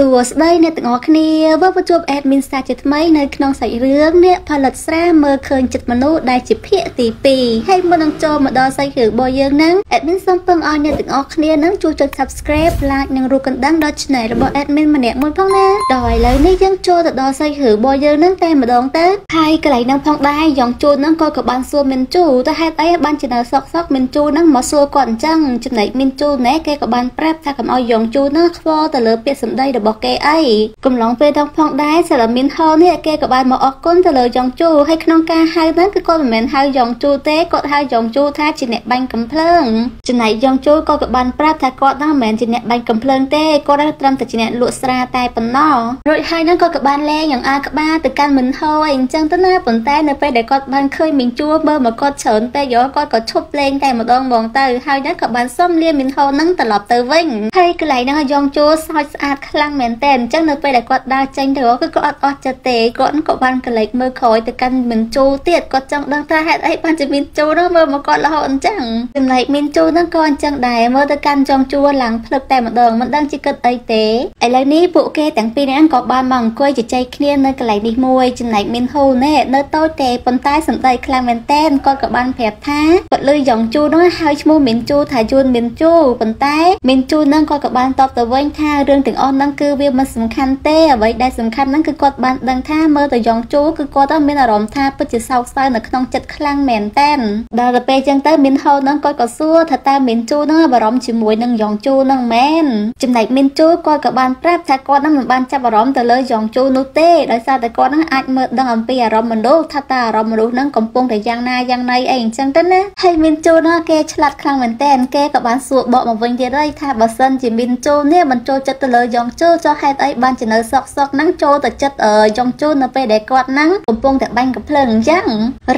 សួស្តីអ្នកទាំងអស់គ្នាវិលមកជួប admin សាជាថ្មីនៅក្នុងសាច់រឿងអ្នកផលិតស្រាមើលឃើញចិត្តមនុស្សដែលជាភាគទី2ហើយមុននឹងចូលមកដល់សាច់រឿងរបស់យើងហ្នឹង admin សូមពឹងឲ្យអ្នកទាំងអស់គ្នានឹងជួយចុច subscribe like និងរូបកណ្ដឹងដល់ channel របស់ admin ម្នាក់មួយផងណាដល់ឥឡូវនេះយើងចូលទៅដល់សាច់រឿងរបស់យើងហ្នឹងតែម្ដងទៅហើយកន្លែងហ្នឹងផងដែរយ៉ងជួនហ្នឹងក៏ក៏បានសួរមីនជូទៅហេតុអីបានជានៅសក់សក់មីនជូហ្នឹងមកសួរគាត់អញ្ចឹងចំណែកមីនជូណែគេក៏បានប្រាប់ថាកុំឲ្យយ៉ងជូហ្នឹងខ្វល់ទៅលើពាក្យសម្ដីរបស់គេអីកំឡុងពេលដល់ផងដែរសាឡាមីនហលនេះគេក៏បានមកអរគុណទៅលើយ៉ងជូហើយក្នុងការហៅហ្នឹងគឺគាត់មិនមែនហៅយ៉ងជូទេគាត់ហៅយ៉ងជូថាជាអ្នកបាញ់កំភ្លើងចំណែកយ៉ងជូក៏ក៏បានប្រាប់ថាគាត់ហ្នឹងមិនមែនជាអ្នកបាញ់កំភ្លើងទេគាត់ត្រឹមតែជាអ្នកលក់ស្រាតែប៉ុណ្ណោះរួចហើយហ្នឹងគាត់ក៏បានលែងយ៉ាងអាក្បាលទៅកាន់មិនហយអញ្ចឹងទៅណាប៉ុន្តែនៅពេលដែលគាត់បានឃើញមីងជួមើលមកគាត់ច្រើនពេកយោគាត់ក៏ឈប់លេងតែម្ដងហ្មងទៅហើយហ្នឹងក៏បានសុំលាមីនហោហ្នឹងត្រឡប់ទៅវិញហើយកន្លែងហ្នឹងយ៉ងជូសោចស្អាតខ្លាំងមែនតើអញ្ចឹងនៅពេលដែលគាត់ដើរចេញទៅគឺគាត់អត់អស់ចិត្តទេគាត់ក៏បានកលេចមើលក្រោយទៅកាន់មិនជូទៀតគាត់ចង់ដឹងថាហេតុអីបានជាមានជូនោះមើលមកគាត់រហូតអញ្ចឹងចំណែកមានជូនោះក៏អញ្ចឹងដែរមើលទៅកាន់ចង់ជួឡើងភ្លឹកតែម្ដងមិនដឹងជាគិតអីទេឥឡូវនេះពួកគេទាំងពីរនាក់ក៏បានមកអង្គុយជជែកគ្នានៅកន្លែងនេះមួយចំណែកមានហ៊ូណែនៅតូចទេប៉ុន្តែសម្ដីខ្លាំងមែនតែនគាត់ក៏បានប្រាប់ថាគាត់លឺយ៉ងជូនោះហៅឈ្មោះមានជូថាយួនមានជូប៉ុន្តែមានជូនឹងគាត់ក៏បានតបទៅវិញថារឿងទាំងអស់ហ្នឹងគឺវាមិនសំខាន់ទេអ្វីដែលសំខាន់ហ្នឹងគឺគាត់បានដឹងថាមើលទៅយ៉ងជូគឺគាត់មានអារម្មណ៍ថាពិតជាសោកសៅនៅក្នុងចិត្តខ្លាំងមែនតែនដល់ទៅពេលចឹងទៅមានហូនហ្នឹងគាត់ក៏សួរថាតើមានជូហ្នឹងបារម្ភជាមួយនឹងយ៉ងជូហ្នឹងមែនចំណែកមានជូគាត់ក៏បានប្រាប់ថាគាត់ហ្នឹងមិនបានចាប់អារម្មណ៍ទៅលើយ៉ងជូនោះទេដោយសារតែគាត់ហ្នឹងអាចមើលដឹងអំពីអារម្មណ៍មនុស្សថាតើអារម្មណ៍មនុស្សហ្នឹងកំពុងតែយ៉ាងណាយ៉ាងណីអីអញ្ចឹងទៅណាហើយមានជូហ្នឹងគេឆ្លាតខ្លាំងមែនតែនគេក៏បានសួរបកមកវិញទៀតហើយថាបើសិនជាមានជូនេះមិនចូលចិត្តទៅលើយ៉ងជូចុះហេតុអីបានជានៅសក់សក់ហ្នឹងចូលទៅចិត្តយ៉ងជូនៅពេលដែលគាត់ហ្នឹងកំពុងតែបាញ់កំភ្លើងអញ្ចឹង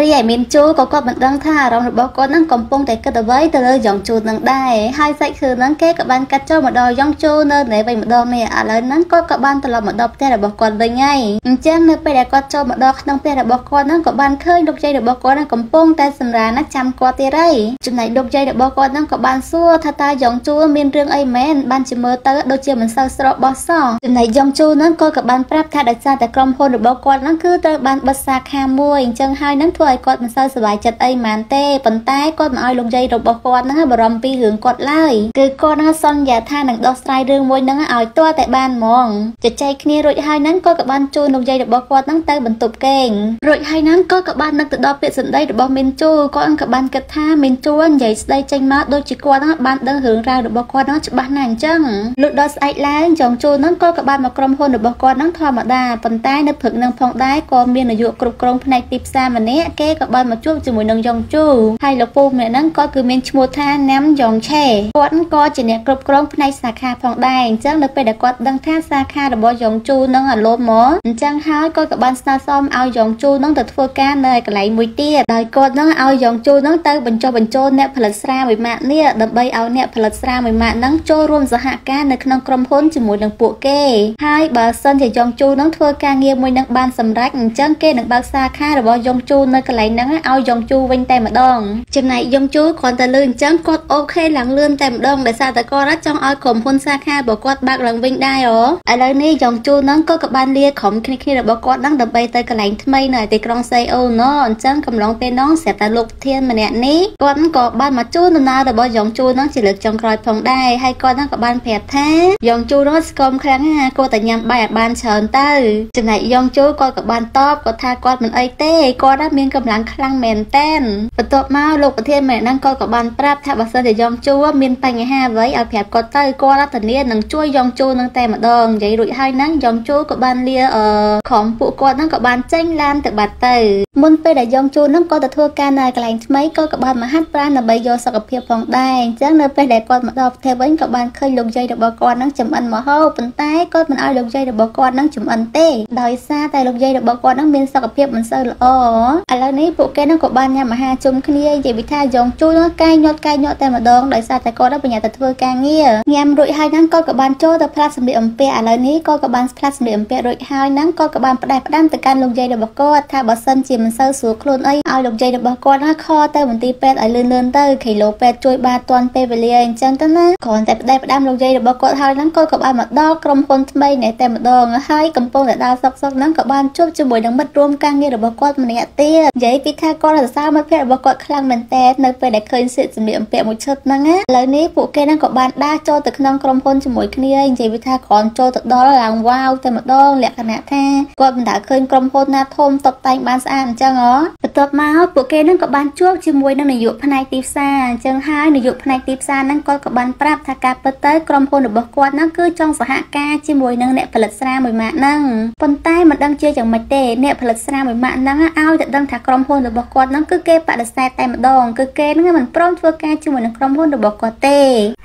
រីឯមានជូក៏គាត់មិនដឹងថាអារម្មណ៍របស់គាត់ហ្នឹងកំពុងតែគិតអ្វីទៅលើយ៉ងជូហ្នឹងដែរហើយសាច់គឺហ្នឹងគេក៏បានកាត់ចូលមកដល់យ៉ងជូនៅនៅវិញម្ដងនេះឥឡូវហ្នឹងគាត់ក៏បានត្រឡប់មកដល់ផ្ទះរបស់គាត់វិញហើយអញ្ចឹងនៅពេលដែលគាត់ចូលមកដល់ក្នុងផ្ទះរបស់គាត់ហ្នឹងក៏បានឃើញលោកយាយរបស់គាត់ហ្នឹងកំពុងតែសម្រាណាចាំគាត់ទៀតហើយចំណែកលោកយាយរបស់គាត់ហ្នឹងក៏បានសួរថាតើយ៉ងជូមានរឿងអីមែនបានជាមើលទៅដូចជាមិនសូវស្រកបោះសោះចំណែកយ៉ងជូហ្នឹងគាត់ក៏បានប្រាប់ថាដោយសារតែក្រុមហ៊ុនរបស់គាត់ហ្នឹងគឺត្រូវបានបិទសាខាមួយអញ្ចឹងហើយហ្នឹងធ្វើឲ្យគាត់មិនសូវសប្បាយចិត្តអីម៉ានទេប៉ុន្តែគាត់មិនឲ្យលោកយាយរបស់គាត់ហ្នឹងបារម្ភពីរឿងគាត់ឡើយគឺគាត់ហ្នឹងសន្យាថានឹងដោះស្រាយរឿងមួយហ្នឹងឲ្យទាល់តែបានហ្មងជជែកគ្នារួចហើយហ្នឹងគាត់ក៏បានជួយលោកយាយរបស់គាត់ហ្នឹងទៅបន្ទប់គេងរួចហើយហ្នឹងគាត់ក៏បាននឹកទៅដល់ពាក្យសម្ដីរបស់មីនជូគាត់ក៏បានគិតថាមីនជូនិយាយស្ដីចេញមកដូចជាគាត់ហ្នឹងបានដឹងរឿងរ៉ាវរបស់គាត់ហ្នឹងច្បាស់ណាស់អញ្ចឹងលុះដល់ស្អែកឡើងចងជូហ្នឹងគាត់ក៏បានមកក្រុមហ៊ុនរបស់គាត់ហ្នឹងធម្មតាប៉ុន្តែនៅព្រឹកហ្នឹងផងដែរក៏មាននាយកគ្រប់គ្រងផ្នែកទីផ្សារម្នាក់គេក៏បានមកជួបជាមួយនឹងយ៉ងជូហើយលោកពូម្នាក់ហ្នឹងក៏គឺមានឈ្មោះថាណាំយ៉ងឆេគាត់ក៏ជាអ្នកគ្រប់គ្រងផ្នែកសាខាផងដែរអញ្ចឹងនៅពេលដែលគាត់ដឹងថាសាខារបស់យ៉ងជូនឹងអាឡូមកអញ្ចឹងហើយគាត់ក៏បានស្នើសុំឲ្យយ៉ងជូនឹងទៅធ្វើការនៅកន្លែងមួយទៀតដោយគាត់នឹងឲ្យយ៉ងជូនឹងទៅបញ្ចុះបញ្ចូលអ្នកផលិតស្រាមួយម៉ាកនេះដើម្បីឲ្យអ្នកផលិតស្រាមួយម៉ាកហ្នឹងចូលរួមសហការនៅក្នុងក្រុមហ៊ុនជាមួយនឹងពួកគេហើយបើសិនជាយ៉ងជូនឹងធ្វើការងារមួយនឹងបានសម្រេចអញ្ចឹងគេនឹងបើកសាខារបស់យ៉ងជូនៅកន្លែងហ្នឹងឲ្យយ៉ងជូវិញតែម្ដងចំណែកយ៉ងជូគ្រាន់តែលឺអញ្ចឹងគាត់អូខេឡើងលឿនតែម្ដងដោយសារតែគាត់ចង់ឲ្យក្រុមហ៊ុនសាខារបស់គាត់បើកឡើងវិញដែរអូឥឡូវនេះយ៉ងជូហ្នឹងគាត់ក៏បានលាក្រុមគ្នាគ្នារបស់គាត់ហ្នឹងដើម្បីទៅកន្លែងថ្មីនៅទីក្រុងសេអូណូអញ្ចឹងកំឡុងពេលនោះស្រាប់តែលោកប្រធានម្នាក់នេះគាត់ក៏បានមកជួនដំណើររបស់យ៉ងជូហ្នឹងជាលើកចុងក្រោយផងដែរហើយគាត់ហ្នឹងក៏បានប្រាប់ថាយ៉ងជូនោះស្គមខ្លាំងណាស់គាត់តែញ៉ាំបាយឲ្យបានច្រើនទៅចំណែកយ៉ងជូគាត់ក៏បានតបគាត់ថាគាត់មិនអីទេគាត់មានកម្លាំងខ្លាំងមែនតែនបន្ទាប់មកលោកប្រធានម្នាក់ហ្នឹងគាត់ក៏បានប្រាប់ថាបើសិនជាយ៉ងជូមានបញ្ហាអ្វីឲ្យប្រាប់គាត់ទៅគាត់ធានានឹងជួយយ៉ងជូនឹងតែម្ដងនិយាយរួចហើយហ្នឹងយ៉ងជូក៏បានលាអឺក្រុមពួកគាត់ហ្នឹងក៏បានចេញឡានទៅបាត់ទៅ មុនពេលដែលយ៉ងជូហ្នឹងក៏ទៅធ្វើការនៅកន្លែងថ្មីក៏ក៏បានមកហាត់ប្រាណដើម្បីយកសុខភាពផងដែរអញ្ចឹងនៅពេលដែលគាត់មកដល់ប្រទេសវិញក៏បានឃើញលោកយាយរបស់គាត់ហ្នឹងចំអិនមកហូបប៉ុន្តែគាត់មិនឲ្យលោកយាយរបស់គាត់ហ្នឹងចំអិនទេដោយសារតែលោកយាយរបស់គាត់ហ្នឹងមានសុខភាពមិនសូវល្អឥឡូវនេះពួកគេហ្នឹងក៏បានញ៉ាំអាហារជុំគ្នានិយាយពីថាយ៉ងជូហ្នឹងកាយញាត់កាយញាត់តែម្ដងដោយសារតែគាត់ហ្នឹងបញ្ញាទៅធ្វើការងារញ៉ាំរួចហើយហ្នឹងគាត់ក៏បានចូលទៅផ្លាស់សម្លៀកបំពាក់ឥឡូវនេះគាត់ក៏បានផ្លាស់សម្លៀកបំពាក់រួចហើយហ្នឹងគាត់ក៏បានផ្ដែផ្ដាំទៅកាន់លោកយាយរបស់គាត់ថាបើសិនជាមិនមិនសូវស្រួលខ្លួនអីឲ្យលោកយាយរបស់គាត់ណាខទៅមន្ទីរពេទ្យឲ្យលឿនលឿនទៅខេឡូពេទ្យជួយបានទាន់ពេលវេលាអញ្ចឹងទៅណាគ្រាន់តែផ្ដែផ្ដាំលោកយាយរបស់គាត់ហើយហ្នឹងគាត់ក៏បានមកដល់ក្រុមហ៊ុនថ្មីនេះតែម្ដងហើយកំពុងតែដើរសុកសុកហ្នឹងក៏បានជួបជាមួយនឹងមិត្តរួមការងាររបស់គាត់ម្នាក់ទៀតនិយាយពីថាគាត់សរសើរមិត្តភក្តិរបស់គាត់ខ្លាំងមែនតើនៅពេលដែលឃើញសិទ្ធិសម្លៀកបំពាក់មួយឈុតហ្នឹងណាឥឡូវនេះពួកគេហ្នឹងក៏បានដើរចូលទៅក្នុងក្រុមហ៊ុនជាមួយគ្នានិយាយពីថាគ្រាន់ចូលទៅដល់ឡើងវ៉ាវតែម្ដងលក្ខណៈថាគាត់មិនដែលឃើញក្រុមហ៊ុនណាធំតុបតែងបានស្អាតអញ្ចឹងហ៎បន្ទាប់មកពួកគេនឹងក៏បានជួបជាមួយនឹងនាយកផ្នែកទីផ្សារអញ្ចឹងហើយនាយកផ្នែកទីផ្សារហ្នឹងគាត់ក៏បានប្រាប់ថាការពិតទៅក្រុមហ៊ុនរបស់គាត់ហ្នឹងគឺចង់សហការជាមួយនឹងអ្នកផលិតស្រាមួយម៉ាកហ្នឹងប៉ុន្តែមិនដឹងជាយ៉ាងម៉េចទេអ្នកផលិតស្រាមួយម៉ាកហ្នឹងឲ្យតែដឹងថាក្រុមហ៊ុនរបស់គាត់ហ្នឹងគឺគេបដិសេធតែម្ដងគឺគេហ្នឹងមិនព្រមធ្វើការជាមួយនឹងក្រុមហ៊ុនរបស់គាត់ទេ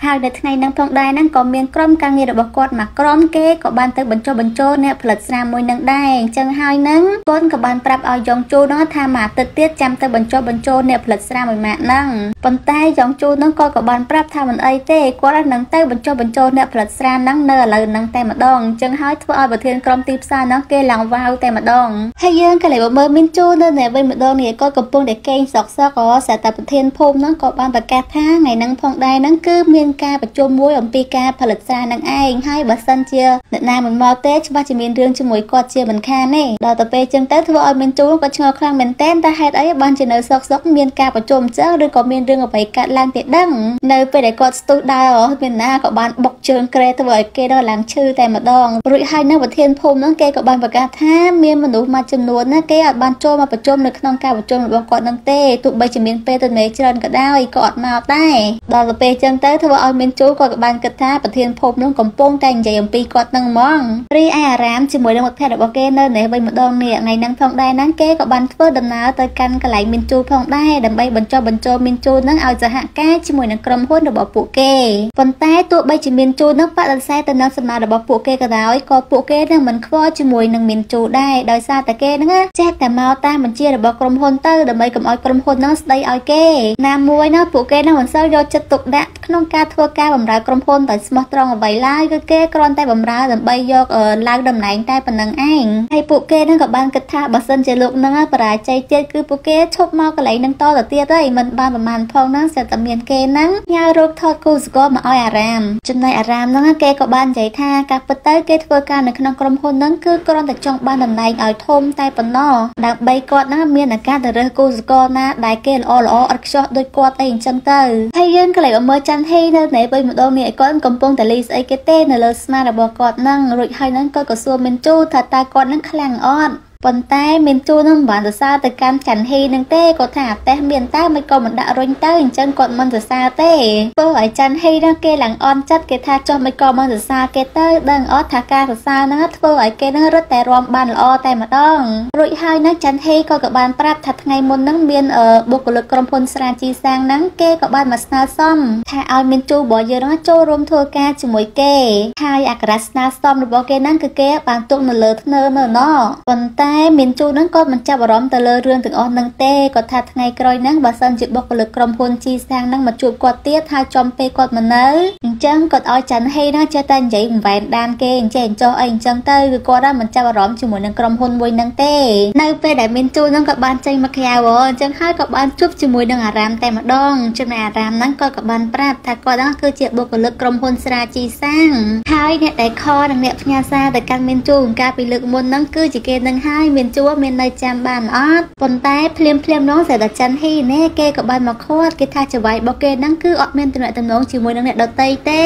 ហើយនៅថ្ងៃហ្នឹងផងដែរហ្នឹងក៏មានក្រុមការងាររបស់គាត់មកក្រុមគេក៏បានទៅបញ្ចុះបញ្ចូលអ្នកផលិតស្រាមួយនឹងដែរអញ្ចឹងហើយហ្នឹងគាត់ក៏បានប្រាប់ឲ្យយ៉ងជូហ្នឹងថាមួយអាទិត្យទៀតចាំទៅបញ្ចុះបញ្ចូលអ្នកផលិតស្រាមួយម៉ាកហ្នឹងប៉ុន្តែយ៉ងជូហ្នឹងគាត់ក៏បានប្រាប់ថាមិនអីទេគាត់នឹងទៅបញ្ចុះបញ្ចូលអ្នកផលិតស្រាហ្នឹងនៅឥឡូវហ្នឹងតែម្ដងអញ្ចឹងហើយធ្វើឲ្យប្រធានក្រុមទីផ្សារហ្នឹងគេឡើងវ៉ាវតែម្ដងហើយយើងក៏លេបមើលមានជូនៅនៅវិញម្ដងនេះគាត់កំពុងតែកេងសក់សក់ក៏សាតាប្រធានភូមិហ្នឹងក៏បានប្រកាសថាថ្ងៃហ្នឹងផងដែរហ្នឹងគឺមានការប្រជុំមួយអំពីការផលិតស្រាហ្នឹងឯងហើយបើសិនជាអ្នកណាមិនមកទេច្បាស់ជាមានរឿងជាមួយគាត់ជាមិនខានទេដល់ទៅពេលចឹងទៅធ្វើឲ្យមានជូគាត់ឆ្ងល់ខ្លាំងមែនទែនតែហេតុអីបានជានៅសក់សក់មានការប្រជុំចឹងឬក៏មានរឿងអ្វីកើតឡើងទេដឹងនៅពេលដែលគាត់ស្ទុះដើរមានណាក៏បានបុកជើងក្រែធ្វើឲ្យគេដល់ឡើងឈឺតែម្ដងរួចហើយនៅប្រធានភូមិហ្នឹងគេក៏បានប្រកាសថាមានមនុស្សមួយចំនួនណាគេអាចបានចូលមកប្រជុំនៅក្នុងការប្រជុំរបស់គាត់ហ្នឹងទេទោះបីជាមានពេលទន្លេច្រើនក៏ដោយក៏អត់មកដែរដល់ទៅពេលចឹងទៅធ្វើឲ្យមានជូគាត់ក៏បានគិតថាប្រធានភូមិហ្នឹងកំពុងតែនិយាយអំពីគាត់ហ្នឹងហ្មងរីឯអារាមជាមួយនឹងមិត្តភ័ក្តិរបស់គេនៅនេះវិញម្ដងនេះថ្ងៃហ្នឹងផងដែរហ្នឹងគេក៏បានធ្វើដំណើរទៅកាន់កន្លែងមានជូផងដែរដើម្បីបញ្ចុះបញ្ចូលមានជូហ្នឹងឲ្យសហការជាមួយនឹងក្រុមហ៊ុនរបស់ពួកគេប៉ុន្តែទោះបីជាមានជូហ្នឹងបដិសេធទៅនឹងសំណើរបស់ពួកគេក៏ដោយក៏ពួកគេនឹងមិនខ្វល់ជាមួយនឹងមានជូដែរដោយសារតែគេហ្នឹងចេះតែមកតាមបញ្ជារបស់ក្រុមហ៊ុនទៅដើម្បីកុំឲ្យក្រុមហ៊ុនហ្នឹងស្ដីឲ្យគេណាមួយណាពួកគេនឹងមិនសូវយកចិត្តទុកដាក់ក្នុងការធ្វើការបម្រើក្រុមហ៊ុនដោយស្មោះត្រង់អ្វីឡើយគឺគេគ្រាន់តែបម្រើដើម្បីយកឡើងតំណែងតែប៉ុណ្្នឹងឯងហើយពួកគេនឹងក៏បានគិតថាបើសិនជាលោកនឹងបរាជ័យទៀតគឺពួកគេឈប់មកកន្លែងនឹងតទៅទៀតហើយមិនបានប្រមាណផងហ្នឹងស្រាប់តែមានគេហ្នឹងញ៉ៅរោគថតគូសកលមកឲ្យអារាមចំណែកអារាមហ្នឹងគេក៏បាននិយាយថាការពិតទៅគេធ្វើការនៅក្នុងក្រុមហ៊ុនហ្នឹងគឺគ្រាន់តែចង់បានតំណែងឲ្យធំតែប៉ុណ្ណោះដើម្បីគាត់ហ្នឹងមានឱកាសទៅរើសគូសកលណាដែលគេល្អល្អអត់ខ្ចោះដូចគាត់អីអញ្ចឹងទៅហើយយើងក៏លេចមើលច័ន្ទហេនៅណែវិញម្ដងនេះឲ្យគាត់កំពុងតែលីស្អីគេទេនៅលើស្មារបស់គាត់ហ្នឹងរួចហើយហ្នឹងគាត់ក៏សួរមានជូថាតើគាត់ហ្នឹងខ្លាំងអត់ ប៉ុន្តែមានជួនឹងមិនបានសរសើរទៅកាន់ច័ន្ទហ៊ីនឹងទេគាត់ថាអាតេះមានតើមិនក៏មិនដាក់រុញទៅអញ្ចឹងគាត់មិនសរសើរទេធ្វើឲ្យច័ន្ទហ៊ីនោះគេឡើងអន់ចិត្តគេថាចុះមិនក៏មិនសរសើរគេទៅដឹងអត់ថាការសរសើរហ្នឹងធ្វើឲ្យគេនឹងរត់តែរំបានល្អតែម្ដងរួចហើយនោះច័ន្ទហ៊ីក៏ក៏បានប្រាប់ថាថ្ងៃមុនហ្នឹងមានបុគ្គលិកក្រុមហ៊ុនស្រាជីសាងហ្នឹងគេក៏បានមកស្នើសុំថាឲ្យមានជូរបស់យើងហ្នឹងចូលរួមធ្វើការជាមួយគេហើយអក្សរស្នើសុំរបស់គេហ្នឹងគឺគេបានទុកនៅលើធ្នើមនៅណោះប៉ុន្តែមានជូហ្នឹងក៏មិនចាប់អារម្មណ៍ទៅលើរឿងទាំងអស់ហ្នឹងទេគាត់ថាថ្ងៃក្រោយហ្នឹងបើសិនជាបុគ្គលិកក្រុមហ៊ុនជីសាំងហ្នឹងមកជួបគាត់ទៀតហើយចំពេលគាត់មកនៅអញ្ចឹងគាត់ឲ្យច័ន្ទហេណាចេះតែនិយាយបង្វែនដានគេអញ្ចឹងចោះអីអញ្ចឹងទៅគឺគាត់មិនចាប់អារម្មណ៍ជាមួយនឹងក្រុមហ៊ុនមួយហ្នឹងទេនៅពេលដែលមានជូហ្នឹងក៏បានចេញមកក្រៅអញ្ចឹងហើយក៏បានជួបជាមួយនឹងអារាមតែម្ដងចំណែកអារាមហ្នឹងក៏ក៏បានប្រាប់ថាគាត់ហ្នឹងគឺជាបុគ្គលិកក្រុមហ៊ុនស្រាជីសាំងហើយអ្នកដែលខនិងអ្នកផ្ញើសារទៅកាន់មានជូកាលពីលើកមុនហ្នឹងគឺជាគេនឹងហើយមានជួមាននៅចាំបានអត់ប៉ុន្តែភ្លាមភ្លាមនោះសេតចិនហ៊ីណែគេក៏បានមកខាត់គេថាចវាយរបស់គេហ្នឹងគឺអត់មានទំនាក់ទំនងជាមួយនឹងអ្នកដតីទេ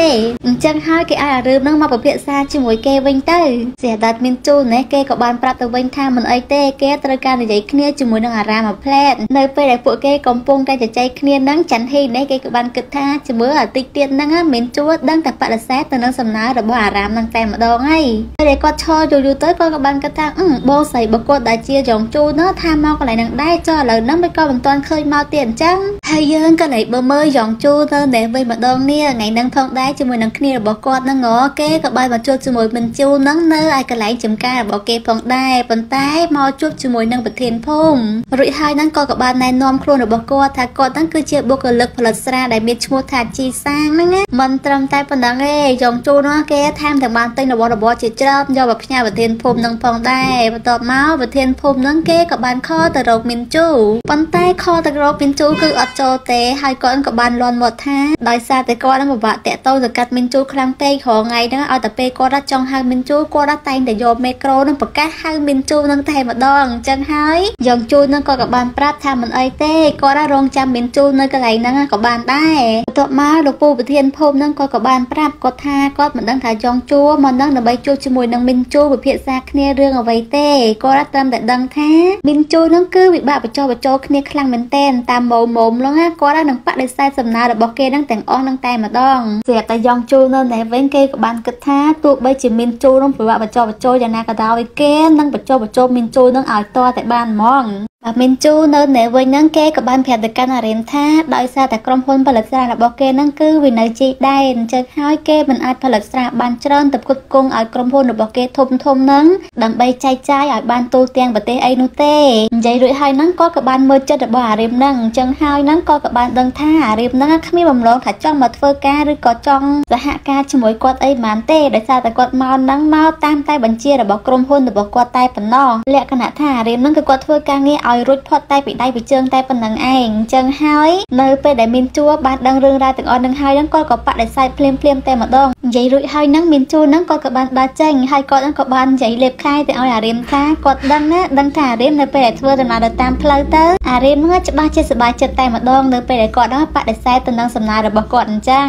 អញ្ចឹងហើយគេឲ្យអារឿងហ្នឹងមកពិភាក្សាជាមួយគេវិញទៅសេដាត់មានជូនណែគេក៏បានប្រាប់ទៅវិញថាមិនអីទេគេត្រូវការនិយាយគ្នាជាមួយនឹងអារាមអាផ្លែតនៅពេលដែលពួកគេកំពុងតែជជែកគ្នាហ្នឹងច័ន្ទហ៊ីណែគេក៏បានគិតថាជាមួយអាតិចទៀតហ្នឹងមានជួដឹងតែបដិសេធទៅនឹងសំណើរបស់អារាមហ្នឹងតែម្ដងហើយពេលគាត់ឈរយូរយូរទៅគាត់ក៏បានគិតថាអឺបងស្រីរបស់គាត់ដែលជាចងជូនថាមកកន្លែងហ្នឹងដែរចុះឥឡូវហ្នឹងមិនក៏មិនទាន់ឃើញមកទៀតអញ្ចឹងហើយយើងក៏លេបើមើលយ៉ងជូទៅនេះវិញម្ដងនេះថ្ងៃហ្នឹងផងដែរជាមួយនឹងគ្នារបស់គាត់ហ្នឹងហ៎គេក៏បានមកជួបជាមួយមិនជូហ្នឹងនៅឯកន្លែងចំការរបស់គេផងដែរប៉ុន្តែមកជួបជាមួយនឹងប្រធានភូមិរួចហើយហ្នឹងក៏ក៏បានណែនាំខ្លួនរបស់គាត់ថាគាត់ហ្នឹងគឺជាបុគ្គលិកផលិតស្រាដែលមានឈ្មោះថាជីសាងហ្នឹងណាមិនត្រឹមតែប៉ុណ្ណឹងទេយ៉ងជូហ្នឹងគេថែមទាំងបានទិញរបស់របរជាច្រើនយកមកផ្ញើប្រធានភូមិហ្នឹងផងដែរបន្ទាប់មកប្រធានភូមិនឹងគេក៏បានខទៅរកមីនជូប៉ុន្តែខទៅរកមីនជូគឺអត់ចូលទេហើយគាត់ក៏បានលន់មកថាដោយសារតែគាត់នឹងពិបាកតាក់ទងទៅកាត់មីនជូខ្លាំងពេករហថ្ងៃហ្នឹងឲ្យតែពេលគាត់ចង់ហៅមីនជូគាត់តែងតែយកមេក្រូនឹងប្រកាសហៅមីនជូនឹងតែម្ដងអញ្ចឹងហើយយ៉ងជូនឹងគាត់ក៏បានប្រាប់ថាមិនអីទេគាត់រងចាំមីនជូនៅកន្លែងហ្នឹងក៏បានដែរបន្ទាប់មកលោកពូប្រធានភូមិហ្នឹងគាត់ក៏បានប្រាប់គាត់ថាគាត់មិនដឹងថាយ៉ងជូមកហ្នឹងដើម្បីជួបជាមួយនឹងមីនជូពិភាក្សាគ្នារឿងអ្វីទេគាត់ត្រឹមតែដឹងថាមីនជូនឹងគឺវិបាកបញ្ចុះបញ្ចូលគ្នាខ្លាំងមែនតែនតាមម៉ូម៉ូមឡងគាត់នឹងបដិសេធសំណើរបស់គេនឹងទាំងអស់នឹងតែម្ដងស្រាប់តែយ៉ងជូនៅតែវិញគេក៏បានគិតថាទោះបីជាមានជូនឹងពិបាកបញ្ចុះបញ្ចូលយ៉ាងណាក៏ដោយគេនឹងបញ្ចុះបញ្ចូលមានជូនឹងឲ្យតតែបានហ្មងបាទ មីនជូនៅនៅវិញហ្នឹងគេក៏បានប្រាប់ទៅកាន់អារ៉េមថាដោយសារតែក្រុមហ៊ុនផលិតស្រារបស់គេហ្នឹងគឺវានៅជីដែនអញ្ចឹងហើយគេមិនអាចផលិតស្រាបានច្រើនទៅផ្គត់ផ្គង់ឲ្យក្រុមហ៊ុនរបស់គេធំធំហ្នឹងដើម្បីចែកចាយឲ្យបានទូទាំងប្រទេសអីនោះទេនិយាយរួចហើយហ្នឹងគាត់ក៏បានមើលចិត្តរបស់អារ៉េមហ្នឹងអញ្ចឹងហើយហ្នឹងគាត់ក៏បានដឹងថាអារ៉េមហ្នឹងគ្មានបំណងថាចង់មកធ្វើការឬក៏ចង់សហការជាមួយគាត់អីបានទេដោយសារតែគាត់មកហ្នឹងមកតាមតែបញ្ជារបស់ក្រុមហ៊ុនរបស់គាត់តែប៉ុណ្ណោះលក្ខណៈថាអារ៉េមហ្នឹងគឺគាត់ធ្វើការងារឲ្យរួចផុតតែពីដៃពីជើងតែប៉ុណ្្នឹងឯងអញ្ចឹងហើយនៅពេលដែលមានជួបានដឹងរឿងរ៉ាវទាំងអស់នឹងហើយហ្នឹងគាត់ក៏បដិសេធភ្លាមភ្លាមតែម្ដងនិយាយរួចហើយហ្នឹងមានជួហ្នឹងគាត់ក៏បានដើរចេញហើយគាត់ហ្នឹងក៏បាននិយាយលេបខាយទៅឲ្យអារៀមថាគាត់ដឹងណាដឹងថាអារៀមនៅពេលដែលធ្វើដំណើរទៅតាមផ្លូវទៅអារៀមហ្នឹងច្បាស់ជាសប្បាយចិត្តតែម្ដងនៅពេលដែលគាត់ហ្នឹងបដិសេធទៅនឹងសំណើរបស់គាត់អញ្ចឹង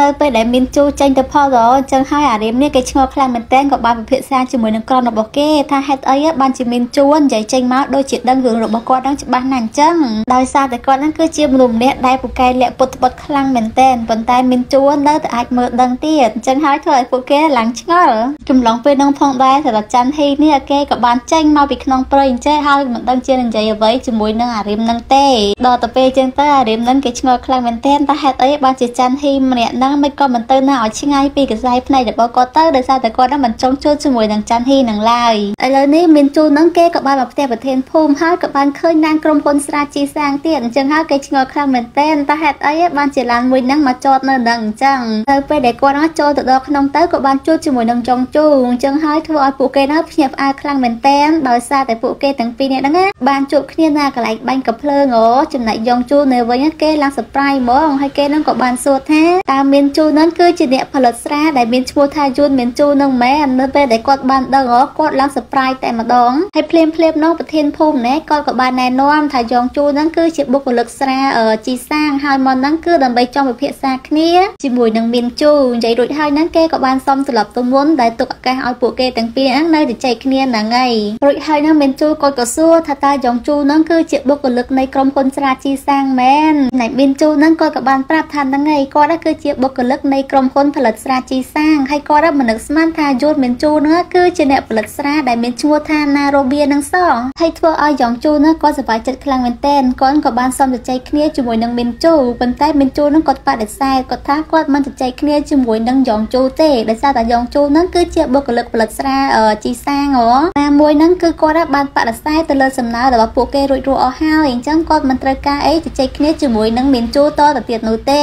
នៅពេលដែលមានជួចេញទៅផលរអញ្ចឹងហើយអារៀមនេះគេឆ្ងល់ខ្លាំងមែនទែនក៏បានពិភាក្សាជាមួយនឹងក្រុមរបស់គេថាហេតុអីបានជាមានជួនិយាយចេញមកដូចជាដឹងរឿងរបស់គាត់ហ្នឹងច្បាស់ណាស់អញ្ចឹងដោយសារតែគាត់ហ្នឹងគឺជាមនុស្សម្នាក់ដែលពូកែលាក់ពុតត្បិតខ្លាំងមែនទែនប៉ុន្តែមានជួននៅតែអាចមើលដឹងទៀតអញ្ចឹងហើយធ្វើឲ្យពួកគេឡើងឆ្ងល់កំឡុងពេលនោះផងដែរសម្រាប់ច័ន្ទហ៊ីនេះគេក៏បានចេញមកពីក្នុងព្រៃអញ្ចឹងហើយមិនដឹងជានិយាយអ្វីជាមួយនឹងអារិមនឹងទេដល់ទៅពេលចឹងទៅអារិមនឹងគេឆ្ងល់ខ្លាំងមែនទែនតែហេតុអីបានជាច័ន្ទហ៊ីម្នាក់ហ្នឹងមិនក៏មិនទៅណាឲ្យឆ្ងាយពីកសែភ្នែករបស់គាត់ទៅដោយសារតែគាត់ហ្នឹងមិនចង់ជួបជាមួយនឹងច័ន្ទហ៊ីនឹងឡើយឥឡូវនេះមានជួនហ្នឹងគេក៏បានមកផ្ទះប្រធានភូមិហើយក៏បានឃើញណានក្រុមហ៊ុនស្រាជីសាងទៀតអញ្ចឹងហើយគេឆ្ងល់ខ្លាំងមែនទែនតើហេតុអីបានជាឡានមួយហ្នឹងមកចតនៅនឹងអញ្ចឹងទៅពេលដែលគាត់ហ្នឹងចូលទៅដល់ក្នុងទៅក៏បានជួបជាមួយនឹងចុងជូអញ្ចឹងហើយធ្វើឲ្យពួកគេហ្នឹងភ្ញាក់ផ្អើលខ្លាំងមែនទែនដោយសារតែពួកគេទាំងពីរនាក់ហ្នឹងបានជួបគ្នានៅកន្លែងបាញ់កំភ្លើងអូចំណែកយ៉ងជូនៅវិញគេឡើង surprise ហ្មងហើយគេហ្នឹងក៏បានសួរថាតើមានជូហ្នឹងគឺជាអ្នកផលិតស្រាដែលមានឈ្មោះថាយួនមានជូនឹងមែននៅពេលដែលគាត់បានដឹងអូគាត់ឡើង surprise តែម្ដងហើយភ្លាមភ្លាមនោះប្រធានភូមិណែគាត់ក៏បានណែនាំថាយ៉ងជូហ្នឹងគឺជាបុគ្គលិកស្រាជីសាងហើយមកហ្នឹងគឺដើម្បីចង់ពិភាក្សាគ្នាជាមួយនឹងមានជូនិយាយរួចហើយហ្នឹងគេក៏បានសុំត្រឡប់ទៅមុនដែលទុកឱកាសឲ្យពួកគេទាំងពីរហ្នឹងនៅជជែកគ្នាហ្នឹងហើយរួចហើយហ្នឹងមានជូគាត់ក៏សួរថាតើយ៉ងជូហ្នឹងគឺជាបុគ្គលិកនៃក្រុមហ៊ុនស្រាជីសាងមែនណែមានជូហ្នឹងគាត់ក៏បានប្រាប់ថាហ្នឹងហើយគាត់គឺជាបុគ្គលិកនៃក្រុមហ៊ុនផលិតស្រាជីសាងហើយគាត់មិននឹកស្មានថាយួនមានជូហ្នឹងគឺជាអ្នកផលិតស្រាដែលមានឈ្មោះថាណារ៉ូបៀនឹងសហើយធ្វើឲ្យយ៉ងជូហ្នឹងគាត់សប្បាយចិត្តខ្លាំងមែនទែនគាត់ក៏បានសុំជជែកគ្នាជាមួយនឹងមីនជូប៉ុន្តែមីនជូនឹងគាត់បដិសេធគាត់ថាគាត់មិនជជែកគ្នាជាមួយនឹងយ៉ងជូទេដោយសារតែយ៉ងជូនឹងគឺជាបុគ្គលិកផលិតស្រាជីសាងហ៎ណាមួយនឹងគឺគាត់បានបដិសេធទៅលើសំណើរបស់ពួកគេរួចរាល់អស់ហើយអញ្ចឹងគាត់មិនត្រូវការអីជជែកគ្នាជាមួយនឹងមីនជូតទៅទៀតនោះទេ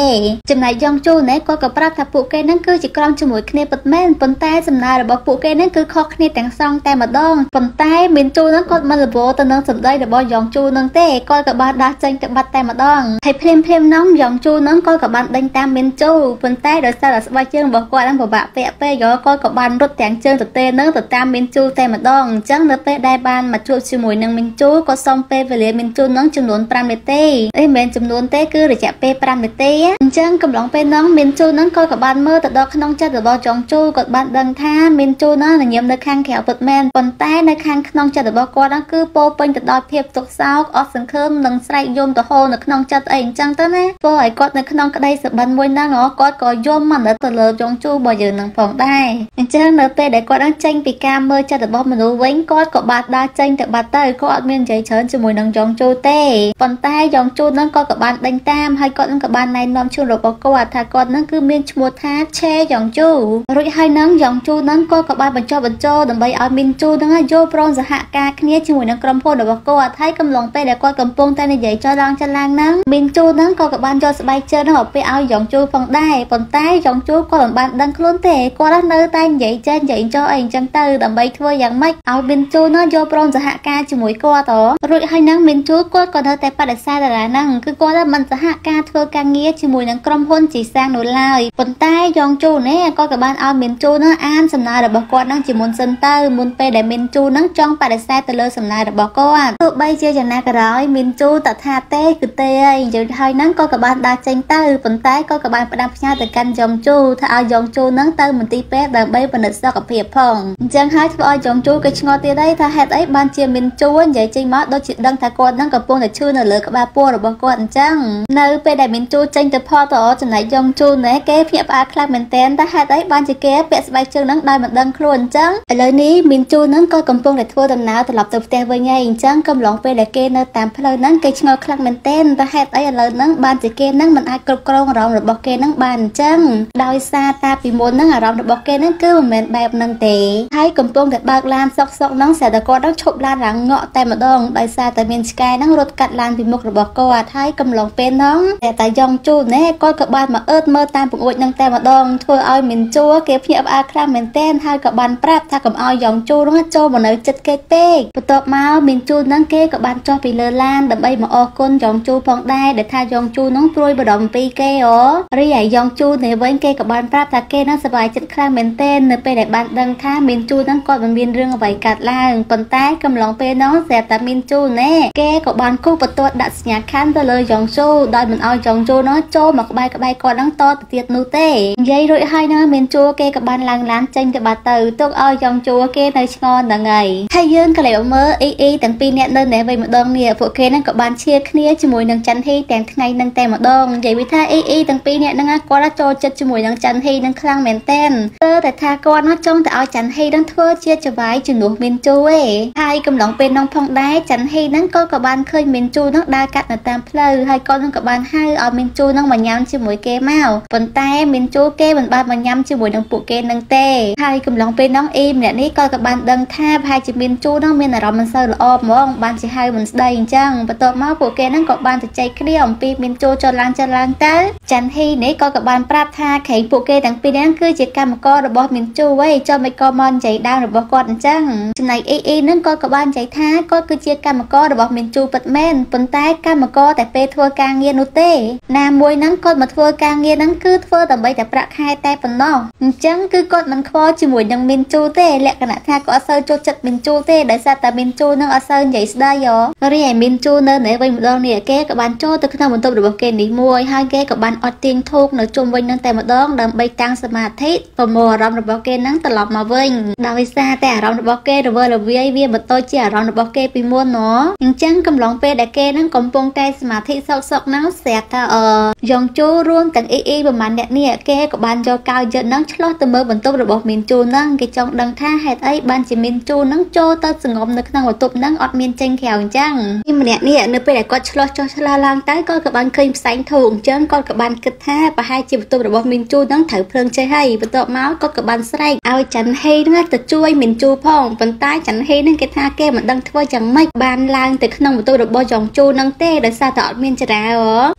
ចំណែកយ៉ងជូណែគាត់ក៏ប្រាប់ថាពួកគេនឹងគឺជាក្រុមជាមួយគ្នាពិតមែនប៉ុន្តែសំណើរបស់ពួកគេនឹងគឺខុសគ្នាទាំងសងតែម្ដងប៉ុន្តែមីនជូនឹងគាត់មិនល្បោទៅនឹងសម្ដីរបស់យ៉ងជូនឹងទេគាត់ក៏បានដាស់ចេញទៅបាត់តែម្ដងហើយភ្លាមភ្លាមនោះយ៉ងជូនឹងគាត់ក៏បានដេញតាមមីនជូប៉ុន្តែដោយសារតែស្បែកជើងរបស់គាត់នឹងពិបាកពាក់ពេកគាត់ក៏បានរត់ទាំងជើងទៅទេនឹងទៅតាមមីនជូតែម្ដងអញ្ចឹងនៅពេលដែលបានមកជួបជាមួយនឹងមីនជូក៏សុំពេលវេលាមីនជូនឹងចំនួន5នាទីអីមិនមែនចំនួនទេគឺរយៈពេល5នាទីអញ្ចឹងកំឡុងពេលនោះមីនជូនឹងគាត់ក៏បានមើលទៅដល់ក្នុងចិត្តរបស់ចុងជូគាត់បានដឹងថាមីនជូនឹងញញឹមនៅខាងក្រៅពិតមែនប៉ុន្តែនៅខាងក្នុងចិត្តរបស់គាត់ហ្នឹងគឺពោពេញទៅដោយភាពទុក្ខសោកអស់សង្ឃឹមនិងស្រែកយំទៅហូរនៅក្នុងចិត្តអីអញ្ចឹងទៅណាធ្វើឲ្យគាត់នៅក្នុងក្តីសបិនមួយហ្នឹងគាត់ក៏យំមកទៅលើចុងជូរបស់យើងនឹងផងដែរអញ្ចឹងនៅពេលដែលគាត់នឹងចេញពីការមើលចិត្តរបស់មនុស្សវិញគាត់ក៏បានដើរចេញទៅបាត់ទៅគាត់អត់មាននិយាយច្រើនជាមួយនឹងចុងជូទេប៉ុន្តែចុងជូហ្នឹងគាត់ក៏បានដេញតាមហើយគាត់នឹងក៏បានណែនាំជូនរបស់គាត់ថាគាត់ហ្នឹងគឺមានឈ្មោះថាឆេយ៉ងជូរួចហើយនឹងយ៉ងជូហ្នឹងគាត់ក៏បានបញ្ចុះបញ្ចូលដើម្បីឲ្យមីនជូហ្នឹងយកព្រមសហការគ្នាជាមួយនឹងក្រុមហ៊ុនរបស់គាត់គាត់ហើយកំឡុងពេលដែលគាត់កំពុងតែនិយាយចោលឡើងចឡើងហ្នឹងមីនជូហ្នឹងក៏ក៏បានយកស្បែកជើងហ្នឹងមកពេលឲ្យយ៉ងជូផងដែរប៉ុន្តែយ៉ងជូគាត់មិនបានដឹងខ្លួនទេគាត់នៅតែនិយាយចេះនិយាយចោលអីអញ្ចឹងទៅដើម្បីធ្វើយ៉ាងម៉េចឲ្យមីនជូហ្នឹងយកព្រមសហការជាមួយគាត់តរួចហើយហ្នឹងមីនជូគាត់ក៏នៅតែបដិសេធដល់ហ្នឹងគឺគាត់មិនសហការធ្វើការងារជាមួយនឹងក្រុមហ៊ុនជីសាំងនោះឡើយប៉ុន្តែយ៉ងជូនេះគាត់ក៏បានឲ្យមីនជូហ្នឹងអានសំណើរបស់គាត់ហ្នឹងជាមុនសិនទៅមុនពេលដែលមីនជូហ្នឹងចង់បដិសេធទៅលើសំណើរបស់គាត់ទោះបីជាយ៉ាងណាក៏ដោយមីនជូតថាទេគឺទេហើយនិយាយហើយហ្នឹងក៏ក៏បានដើរចេញទៅប៉ុន្តែក៏ក៏បានផ្ដាំផ្ញើទៅកាន់យ៉ងជូថាឲ្យយ៉ងជូហ្នឹងទៅមន្ទីរពេទ្យដើម្បីពិនិត្យសុខភាពផងអញ្ចឹងហើយធ្វើឲ្យយ៉ងជូក៏ឆ្ងល់ទៀតដែរថាហេតុអីបានជាមីនជូនិយាយចេញមកដូចជាដឹងថាគាត់ហ្នឹងកំពុងតែឈឺនៅលើក្បាលពោះរបស់គាត់អញ្ចឹងនៅពេលដែលមីនជូចេញទៅផលទៅចំណែកយ៉ងជូណែគេភ្ញាក់ផ្អើលខ្លាំងមែនទែនតែហេតុអីបានជាគេពាក់ស្បែកជើងហ្នឹងដោយមិនដឹងខ្លួនអញ្ចឹងឥឡូវនេះមីនជូហ្នឹងក៏កំពុងតែធ្វើដំណើរត្រឡប់ទៅផ្ទះវិញហើយអញ្ចឹងកំឡុងពេលដែលគេនៅតាមផ្លូវហ្នឹងគេឆ្ងល់ខ្លាំងមែនទែនតែហេតុអីឥឡូវហ្នឹងបានជាគេហ្នឹងមិនអាចគ្រប់គ្រងអារម្មណ៍របស់គេហ្នឹងបានអញ្ចឹងដោយសារតាពីមុនហ្នឹងអារម្មណ៍របស់គេហ្នឹងគឺមិនមែនបែបហ្នឹងទេហើយកំពុងតែបើកឡានសុកសុកហ្នឹងស្រាប់តែគាត់ហ្នឹងឈប់ឡានឡើងងក់តែម្ដងដោយសារតែមានឆ្កែហ្នឹងរត់កាត់ឡានពីមុខរបស់គាត់ហើយកំឡុងពេលហ្នឹងតែតែយ៉ងជូណែគាត់ក៏បានមកអឺតមើលតាមពង្អួចហ្នឹងតែម្ដងធ្វើឲ្យមានជួគេភ្ញាក់ផ្អើលខ្លាំងមែនទែនហើយក៏បានប្រាប់ថាកុំឲ្យយ៉ងជូហ្នឹងចូលមកនៅចិត្តគេពេកបន្ទាប់មកមានជូហ្នឹងគេក៏បានចុះពីលើឡានដើម្បីមកអរគុណយ៉ងជូផងដែរដែលថាយ៉ងជូហ្នឹងព្រួយបារម្ភពីគេអូរីឯយ៉ងជូនៅវិញគេក៏បានប្រាប់ថាគេហ្នឹងសប្បាយចិត្តខ្លាំងមែនទែននៅពេលដែលបានដឹងថាមានជូហ្នឹងគាត់មិនមានរឿងអ្វីកើតឡើងប៉ុន្តែកំឡុងពេលហ្នឹងស្រាប់តែមានជូណែគេក៏បានគូបន្ទាត់ដាក់សញ្ញាខណ្ឌទៅលើយ៉ងជូដោយមិនឲ្យយ៉ងជូហ្នឹងចូលមកក្បែរក្បែរគាត់ហ្នឹងតទៅទៀតនោះទេនិយាយរួចហើយណាមានជួគេក៏បានឡើងឡានចេញទៅបាត់ទៅទុកឲ្យយ៉ងជួគេនៅឆ្ងល់ហ្នឹងហើយហើយយើងក៏លេបមើលអ៊ីអ៊ីទាំងពីរនាក់នៅនេះវិញម្ដងនេះពួកគេហ្នឹងក៏បានឈៀគ្នាជាមួយនឹងច័ន្ទហ៊ីទាំងថ្ងៃហ្នឹងតែម្ដងនិយាយវិថាអ៊ីអ៊ីទាំងពីរនាក់ហ្នឹងគាត់ចូលចិត្តជាមួយនឹងច័ន្ទហ៊ីហ្នឹងខ្លាំងមែនទែនទើតែថាគាត់ណាចង់ទៅឲ្យច័ន្ទហ៊ីហ្នឹងធ្វើជាចវាយជំនួសមានជួឯងហើយកំឡុងពេលហ្នឹងផងដែរច័ន្ទហ៊ីហ្នឹងក៏ក៏បានឃើញមានជួហ្នឹងដើរកាត់នៅតាមផ្លូវហើយគាត់ហ្នឹងក៏បានហៅឲ្យមានជួហ្នឹងមកញ៉ាំជាមួយគេមកប៉ុន្តែមានជួគេមិនបានមកញ៉ាំជាមួយនឹងពួកគេនឹងទេហើយកំឡុងពេលហ្នឹងអ៊ីម្នាក់នេះក៏ក៏បានដឹងថាប្រហែលជាមានជួហ្នឹងមានអារម្មណ៍មិនសូវល្អហ្មងបានជាហៅមិនស្ដីអញ្ចឹងបន្ទាប់មកពួកគេហ្នឹងក៏បានទៅចែកគ្នាអំពីមានជួចុះឡើងចុះឡើងទៅច័ន្ទហ៊ីនេះក៏ក៏បានប្រាប់ថាខេងពួកគេទាំងពីរហ្នឹងគឺជាកម្មកររបស់មានជួវិញចុះមិនក៏មកនិយាយដើមរបស់គាត់អញ្ចឹងចំណែកអ៊ីអ៊ីហ្នឹងក៏ក៏បាននិយាយថាគាត់គឺជាកម្មកររបស់មានជួពិតមែនប៉ុន្តែកម្មករតែពេលធ្វើការងារនោះទេ ណាមួយហ្នឹងគាត់មកធ្វើការងារហ្នឹងគឺធ្វើដើម្បីតែប្រាក់ខែតែប៉ុណ្ណោះអញ្ចឹងគឺគាត់មិនខ្វល់ជាមួយនឹងមីនជូទេលក្ខណៈថាគាត់អត់សូវចូលចិត្តមីនជូទេដោយសារតែមីនជូនឹងអត់សូវនិយាយស្ដីយោរីឯមីនជូនៅនៅវិញម្ដងនេះគេក៏បានចូលទៅក្នុងបន្ទប់របស់គេនេះមួយហើយគេក៏បានអត់ទាញធូបនៅជុំវិញនឹងតែម្ដងដើម្បីតាំងសមាធិប្រមូលអារម្មណ៍របស់គេនឹងត្រឡប់មកវិញដោយសារតែអារម្មណ៍របស់គេរវើរវាយវាបន្តជាអារម្មណ៍របស់គេពីមុនណអញ្ចឹងកំឡុងពេលដែលគេនឹងកំពុងតែសមាធិសោកសោកហ្នឹងស្រាប់ថាអឺយ៉ងជូរួមទាំងអ៊ីអ៊ីប្រហែលអ្នកនេះគេក៏បានយកកៅយិតហ្នឹងឆ្លោះទៅមើលបន្ទប់របស់មីនជូហ្នឹងគេចង់ដឹងថាហេតុអីបានជាមីនជូហ្នឹងចូលទៅសងំនៅក្នុងបន្ទប់ហ្នឹងអត់មានចេញក្រៅអញ្ចឹងពីម្នាក់នេះនៅពេលដែលគាត់ឆ្លោះចុះឆ្លាឡើងទៅគាត់ក៏បានឃើញផ្សែងធូរអញ្ចឹងគាត់ក៏បានគិតថាប្រហែលជាបន្ទប់របស់មីនជូហ្នឹងត្រូវភ្លើងចេះហើយបន្ទាប់មកគាត់ក៏បានស្រែកឲ្យច័ន្ទហេហ្នឹងទៅជួយមីនជូផងប៉ុន្តែច័ន្ទហេហ្នឹងគេថាគេមិនដឹងធ្វើយ៉ាងម៉េចបានឡើងទៅក្នុងបន្ទប់របស់យ៉ងជូហ្នឹងទេដោយសារតែអត់មានចរា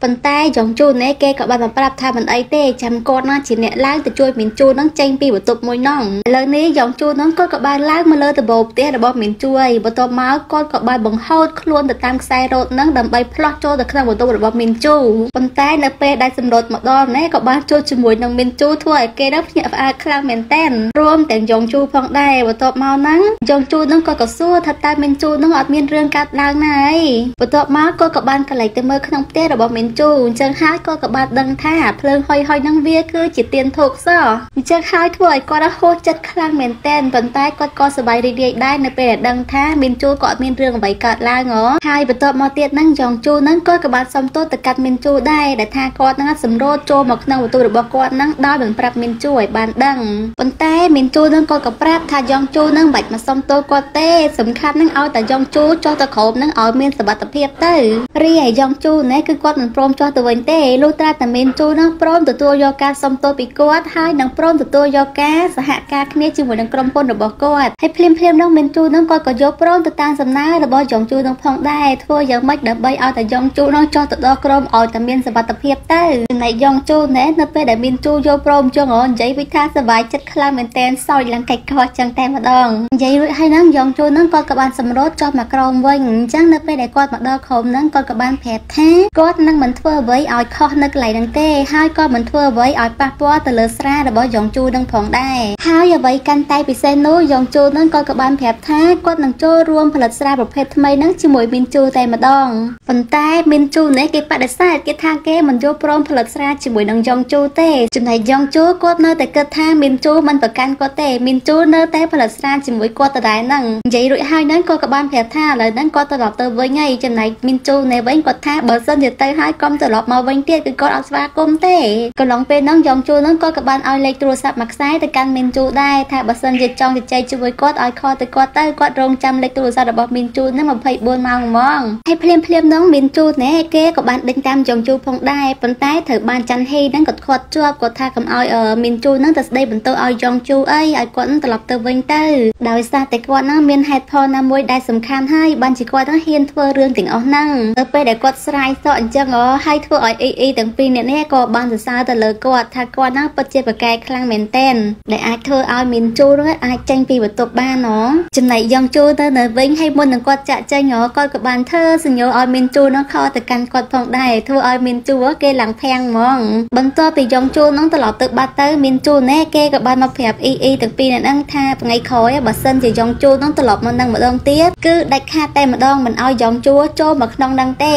ប៉ុន្តែយ៉ងជូនេះគេក៏បានប្រាប់ថាមិនអីទេចាំគាត់ណាជាអ្នកឡើងទៅជួយមីនជូហ្នឹងចេញពីបន្ទប់មួយនោះឥឡូវនេះយ៉ងជូហ្នឹងគាត់ក៏បានឡើងមកលើដំបូលផ្ទះរបស់មីនជូហើយបន្ទាប់មកគាត់ក៏បានបង្ហូតខ្លួនទៅតាមខ្សែរ៉ូតហ្នឹងដើម្បីផ្លោះចូលទៅក្នុងបន្ទប់របស់មីនជូប៉ុន្តែនៅពេលដែលសម្រុតមកដល់ណែក៏បានជួបជាមួយនឹងមីនជូធ្វើឲ្យគេដល់ភ្ញាក់ផ្អើលខ្លាំងមែនតែនរួមទាំងយ៉ងជូផងដែរបន្ទាប់មកហ្នឹងយ៉ងជូហ្នឹងក៏ក៏សួរថាតើមីនជូហ្នឹងអត់មានរឿងកើតឡើងណាអីបន្ទាប់មកគាត់ក៏បានកន្លែងទៅមើលក្នុងផ្ទះរបស់មីនជូអញ្ចឹងហើយគាត់ក៏បានដឹងថាភ្លើងហុយហុយហ្នឹងវាគឺជាទៀនធូបសោះអញ្ចឹងហើយធ្វើឲ្យគាត់ហូរចិត្តខ្លាំងមែនតែនប៉ុន្តែគាត់ក៏សប្បាយរីករាយដែរនៅពេលដែលដឹងថាមានជូក៏អត់មានរឿងអ្វីកើតឡើងហ៎ហើយបន្ទាប់មកទៀតហ្នឹងយ៉ងជូហ្នឹងគាត់ក៏បានសុំទោសទៅកាត់មានជូដែរដែលថាគាត់ហ្នឹងសម្រួលចូលមកក្នុងបន្ទប់របស់គាត់ហ្នឹងដោយមិនប្រាប់មានជូឲ្យបានដឹងប៉ុន្តែមានជូហ្នឹងគាត់ក៏ប្រាប់ថាយ៉ងជូហ្នឹងមិនបាច់មកសុំទោសគាត់ទេសំខាន់ហ្នឹងឲ្យតែយ៉ងជូចុះទៅក្រោមហ្នឹងឲ្យមានសុវត្ថិភាពទៅរីឯយ៉ងជូណែគឺគាត់មិនព្រមចុះទៅវិញទេលុះត្រាតែមានជូហ្នឹងព្រមទទួលយកការសុំទោសពីគាត់ហើយនឹងព្រមទទួលយកការសហការគ្នាជាមួយនឹងក្រុមហ៊ុនរបស់គាត់ហើយភ្លាមភ្លាមនោះមានជូហ្នឹងគាត់ក៏យកព្រមទៅតាមសំណើររបស់យងជូនឹងផងដែរធ្វើយ៉ាងម៉េចដើម្បីឲ្យតែយងជូនឹងចោះទៅដល់ក្រុមឲ្យតែមានសុវត្ថិភាពទៅចំណែកយងជូណែនៅពេលដែលមានជូយកព្រមជងអូននិយាយវិថាសុវ័យចិត្តខ្លាំងមែនតែនសោចឡើងកិច្ចខុសចឹងតែម្ដងនិយាយរួចហើយនឹងយងជូនឹងគាត់ក៏បានសម្រោតចោះមកក្រុមវិញអញ្ចឹងនៅពេលដែលគាត់មកដល់ក្រុមនឹងគាត់ក៏បានប្រាប់ថាគាត់នឹងមិនធ្វើអ្វីឲ្យខុសនៅកន្លែងនឹងទេហើយក៏មិនធ្វើអ្វីឲ្យប៉ះពាល់ទៅលើស្រារបស់យងជូនឹងផងដែរហើយអ្វីកាន់តែពិសេសនោះយងជូនឹងគាត់ក៏បានប្រាប់ថាគាត់នឹងចូលរួមផលិតស្រាប្រភេទថ្មីហ្នឹងជាមួយមីនជូតែម្ដងប៉ុន្តែមីនជូនេះគេបដិសេធគេថាគេមិនយកព្រមផលិតស្រាជាមួយនឹងយ៉ងជូទេចំណែកយ៉ងជូគាត់នៅតែគិតថាមីនជូមិនប្រកាន់គាត់ទេមីនជូនៅតែផលិតស្រាជាមួយគាត់ដដែលហ្នឹងនិយាយរួចហើយហ្នឹងគាត់ក៏បានប្រាប់ថាឥឡូវហ្នឹងគាត់ត្រឡប់ទៅវិញហើយចំណែកមីនជូនៅវិញគាត់ថាបើសិនជាទៅហើយកុំត្រឡប់មកវិញទៀតគឺគាត់អត់ស្វាគមន៍ទេកន្លងពេលហ្នឹងយ៉ងជូហ្នឹងគាត់ក៏បានឲ្យលេខទូរស័ព្ទមួយខ្សែទៅកាន់មីនជូដែរថាបើសិនជាចង់ជជែកជាមួយគាត់ឲ្យខលទៅគាត់ទៅគាត់រងចាំលេខទូរស័ព្ទរបស់មីនជូហ្នឹង24ម៉ោងហ្មងហើយភ្លាមភ្លាមហ្នឹងមីនជូណែគេក៏បានដេញតាមយ៉ងជូផងដែរប៉ុន្តែត្រូវបានច័ន្ទហេហ្នឹងគាត់ខាត់ជាប់គាត់ថាកុំឲ្យមីនជូហ្នឹងទៅស្ដីបន្ទោសឲ្យយ៉ងជូអីឲ្យគាត់ត្រឡប់ទៅវិញទៅដោយសារតែគាត់ហ្នឹងមានហេតុផលណាមួយដែលសំខាន់ហើយបានជាគាត់ហ្នឹងហ៊ានធ្វើរឿងទាំងអស់ហ្នឹងទៅពេលដែលគាត់ស្រាយសក់អញ្ចឹងអូហើយធ្វើឲ្យអ៊ីអ៊ីទាំងពីរនាក់នេះក៏បានសរសើរទៅលើគាត់ថាគាត់ហ្នឹងពិតជាប្រកែកខ្លាំងមែនតែនដែលអាចធ្វើឲ្យមានជូរហ្នឹងអាចចេញពីបន្ទប់បានអូចំណែកយ៉ងជូទៅនៅវិញហើយមុននឹងគាត់ចាក់ចេញអូគាត់ក៏បានធ្វើសញ្ញោឲ្យមានជូរហ្នឹងខោទៅកាន់គាត់ផងដែរធ្វើឲ្យមានជូរគេឡើងភាំងហ្មង បន្ទាប់ពីយ៉ងជូហ្នឹងត្រឡប់ទៅបាត់ទៅមានជូរណែគេក៏បានមកប្រាប់អ៊ីអ៊ីទាំងពីរនាក់ហ្នឹងថាថ្ងៃក្រោយបើសិនជាយ៉ងជូហ្នឹងត្រឡប់មកនឹងម្ដងទៀតគឺដាច់ខាតតែម្ដងមិនឲ្យយ៉ងជូចូលមកក្នុងហ្នឹងទេ